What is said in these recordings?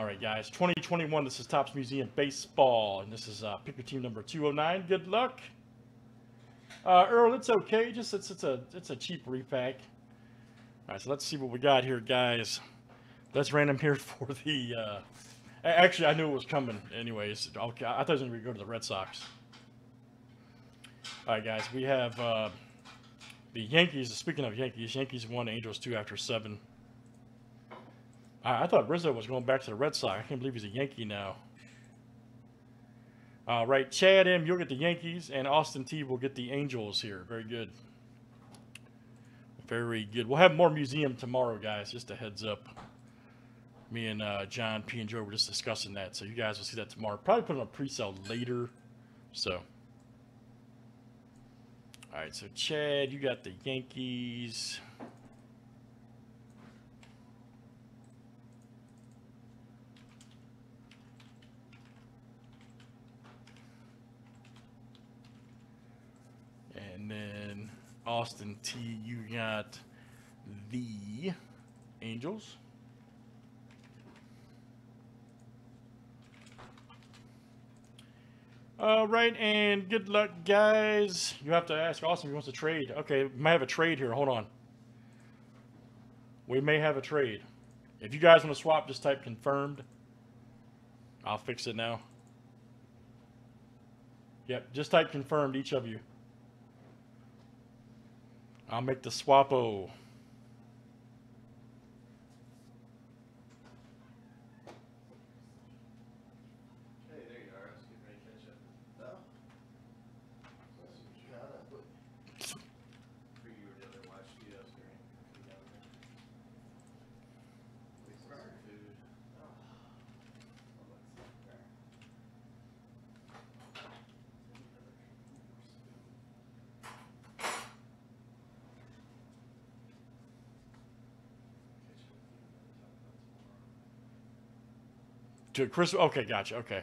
All right, guys. 2021. This is Topps Museum Baseball, and this is uh, pick your team number 209. Good luck. Uh, Earl, it's okay. Just it's it's a it's a cheap repack. All right, so let's see what we got here, guys. Let's random here for the. Uh, actually, I knew it was coming. Anyways, okay, I thought it was going to go to the Red Sox. All right, guys. We have uh, the Yankees. Speaking of Yankees, Yankees won, Angels two after seven. I, I thought Rizzo was going back to the Red Sox. I can't believe he's a Yankee now. All right, Chad M, you'll get the Yankees, and Austin T will get the Angels here. Very good. Very good. We'll have more museum tomorrow, guys. Just a heads up. Me and uh, John P and Joe were just discussing that, so you guys will see that tomorrow. Probably put on a pre-sale later. So, all right. So Chad, you got the Yankees. And then Austin T, you got the Angels. All right, and good luck, guys. You have to ask Austin if he wants to trade. Okay, we may have a trade here. Hold on. We may have a trade. If you guys want to swap, just type confirmed. I'll fix it now. Yep, just type confirmed, each of you. I'll make the swapo. Hey, there you are. I was getting ready to catch up. No? That's what you got. I put. Figured you were down there watching you. I was going to come down there. Wait, some food. Oh. Well, let's see there. Catch up with you and then talk about tomorrow. To Chris. Okay, gotcha. Okay.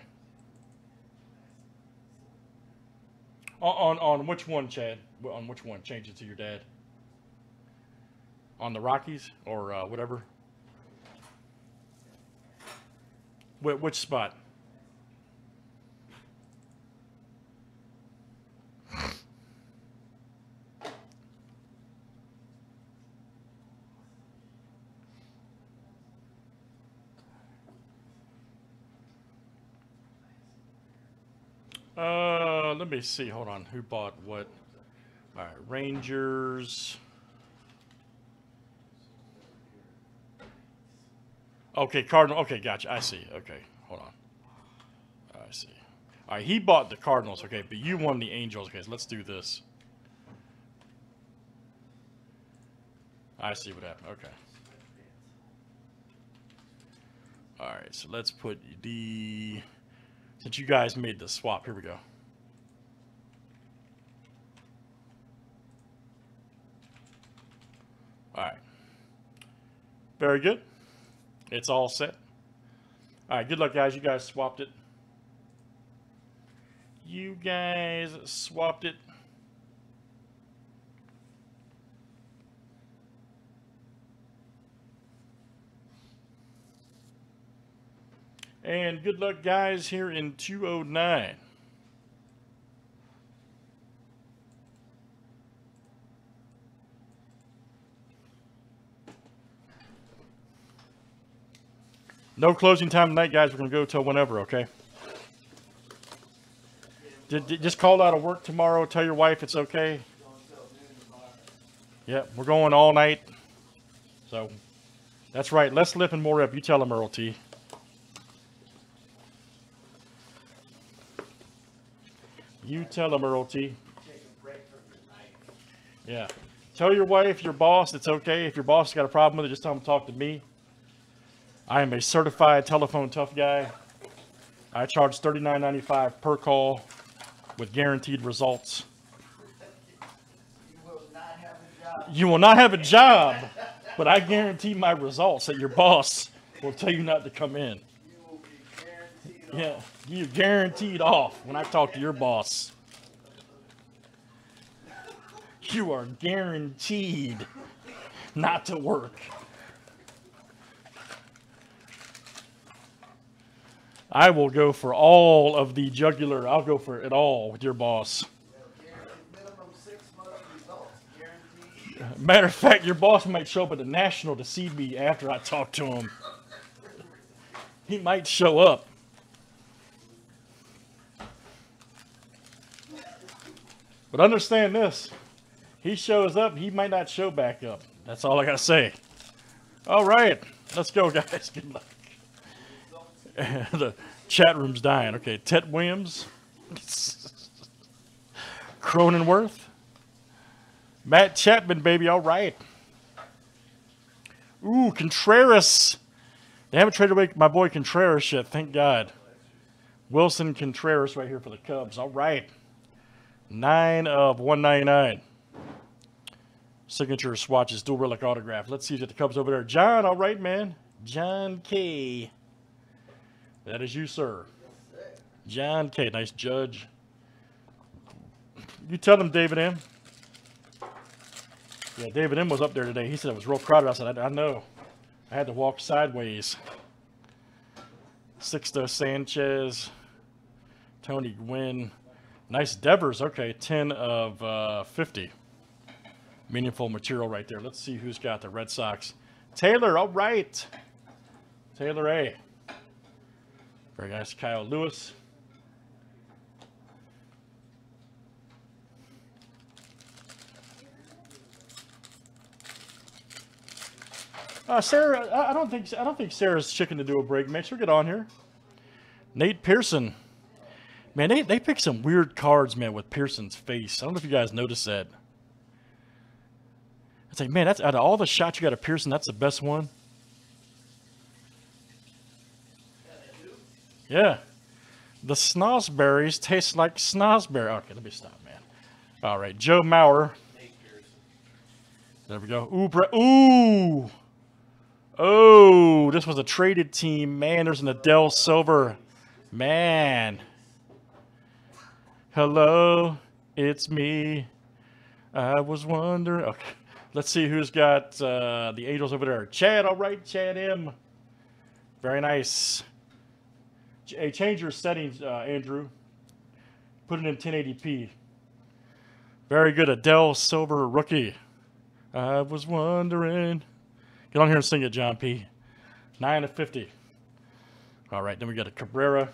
On, on on which one, Chad? On which one? Change it to your dad. On the Rockies or uh, whatever. Wh- which spot? Uh, let me see. Hold on. Who bought what? All right, Rangers. Okay, Cardinal. Okay, gotcha. I see. Okay, hold on. I see. All right, he bought the Cardinals. Okay, but you won the Angels. Okay, so let's do this. I see what happened. Okay. All right, so let's put the. Since you guys made the swap, here we go. All right. Very good. It's all set. All right, good luck, guys. You guys swapped it. You guys swapped it. And good luck, guys, here in 209. No closing time tonight, guys. We're going to go till whenever, okay? Just call out of work tomorrow. Tell your wife it's okay. Yep, we're going all night. So that's right. Less lip and more rep. You tell him, Earl T. You tell them, Earl T. Yeah. Tell your wife, your boss, it's okay. If your boss has got a problem with it, just tell him to talk to me. I am a certified telephone tough guy. I charge $39.95 per call with guaranteed results. You will not have a job. You will not have a job, but I guarantee my results that your boss will tell you not to come in. You will be guaranteed. Yeah, you're guaranteed off when I talk to your boss. You are guaranteed not to work. I will go for all of the jugular. I'll go for it all with your boss. Matter of fact, your boss might show up at the national to see me after I talk to him. He might show up. But understand this. He shows up, he might not show back up. That's all I gotta say. All right. Let's go, guys. Good luck. the chat room's dying. Okay, Ted Williams. Cronenworth. Matt Chapman, baby. All right. Ooh, Contreras. They haven't traded away my boy Contreras yet. Thank God. Willson Contreras right here for the Cubs. All right. Nine of 199. Signature swatches, dual relic autograph. Let's see if the Cubs over there. John, all right, man. John K. That is you, sir. John K. Nice judge. You tell them, David M. Yeah, David M was up there today. He said it was real crowded. I said, I, I know. I had to walk sideways. Sixto Sanchez, Tony Gwynn. Nice Devers. Okay, 10 of uh, 50. Meaningful material right there. Let's see who's got the Red Sox. Taylor, all right. Taylor A. Very nice. Kyle Lewis. Uh, Sarah, I don't think I don't think Sarah's chicken to do a break. Make sure get on here. Nate Pearson, man, they they pick some weird cards, man, with Pearson's face. I don't know if you guys noticed that. It's say, man, that's out of all the shots you got of Pearson, that's the best one. Yeah, the snozzberries taste like snozzberry. Okay, let me stop, man. All right, Joe Mauer. There we go. Ooh, Bre- ooh. Oh, this was a traded team. Man, there's an Adell Silver. Man. Hello, it's me. I was wondering. Okay, let's see who's got uh, the Angels over there. Chad, all right, Chad M. Very nice. Hey, change your settings, uh, Andrew. Put it in 1080p. Very good, Adell Silver rookie. I was wondering. Get on here and sing it, John P. Nine of fifty. All right, then we got a Cabrera.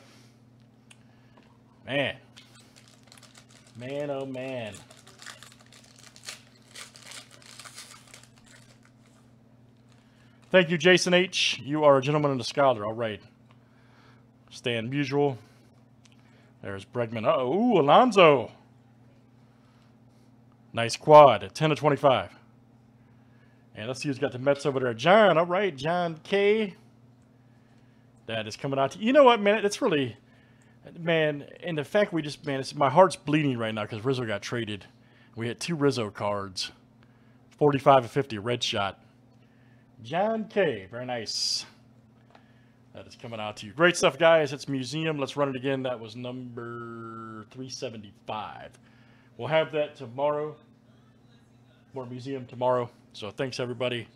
Man, man, oh man. Thank you, Jason H. You are a gentleman and a scholar. All right. Stan Musial. There's Bregman. Uh oh, ooh, Alonso. Nice quad at 10 to 25. And let's see who's got the Mets over there. John, all right, John K. That is coming out. To, you know what, man? It's really, man, and the fact we just, man, my heart's bleeding right now because Rizzo got traded. We had two Rizzo cards 45 and 50, red shot. John K. Very nice. That is coming out to you. Great stuff, guys. It's museum. Let's run it again. That was number 375. We'll have that tomorrow. More museum tomorrow. So thanks, everybody.